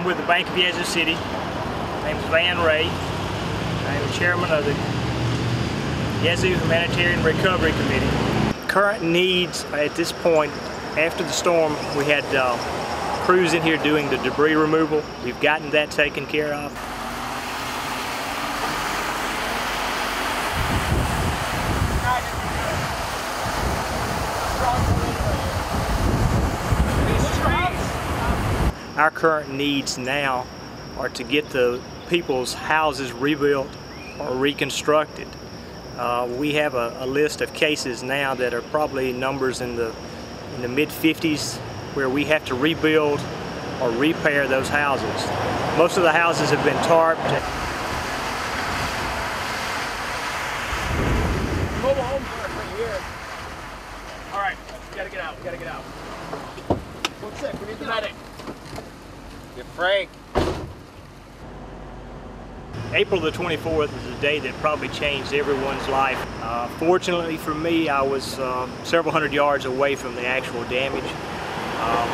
I'm with the Bank of Yazoo City. My name is Van Ray. I am the chairman of the Yazoo Humanitarian Recovery Committee. Current needs at this point, after the storm, we had uh, crews in here doing the debris removal. We've gotten that taken care of. Our current needs now are to get the people's houses rebuilt or reconstructed. Uh, we have a, a, list of cases now that are probably numbers in the in the mid 50s where we have to rebuild or repair those houses. Most of the houses have been tarped. Mobile home park right here. All right, we gotta get out. We gotta get out. One sec. We need the medic. Get Frank. April the 24th is a day that probably changed everyone's life. Uh, fortunately for me, I was uh, several hundred yards away from the actual damage. Um,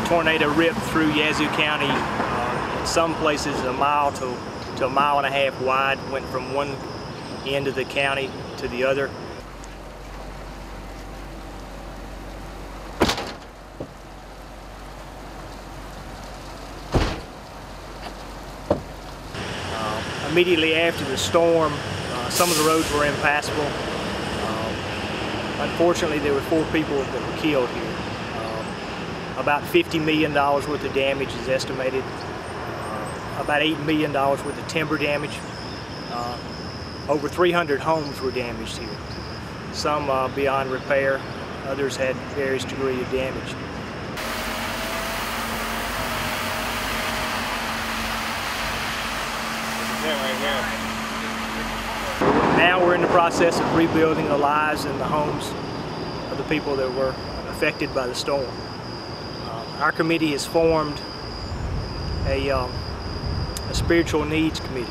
the tornado ripped through Yazoo County, uh, in some places a mile to, to a mile and a half wide, went from one end of the county to the other. Immediately after the storm, uh, some of the roads were impassable. Um, unfortunately, there were four people that were killed here. Um, about $50 million worth of damage is estimated. Uh, about $8 million worth of timber damage. Uh, over 300 homes were damaged here. Some uh, beyond repair, others had various degree of damage. Now we're in the process of rebuilding the lives and the homes of the people that were affected by the storm. Uh, our committee has formed a, um, a spiritual needs committee.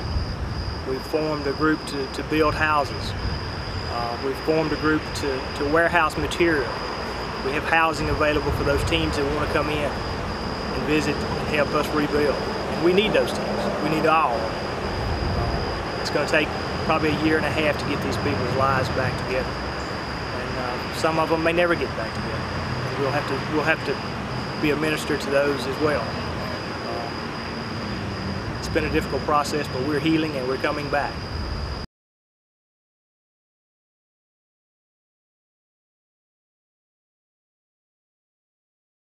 We've formed a group to, to build houses. Uh, we've formed a group to, to warehouse material. We have housing available for those teams that want to come in and visit and help us rebuild. And we need those teams. We need all it's going to take probably a year and a half to get these people's lives back together. And uh, some of them may never get back together. We'll have to we'll have to be a minister to those as well. Uh, it's been a difficult process, but we're healing and we're coming back.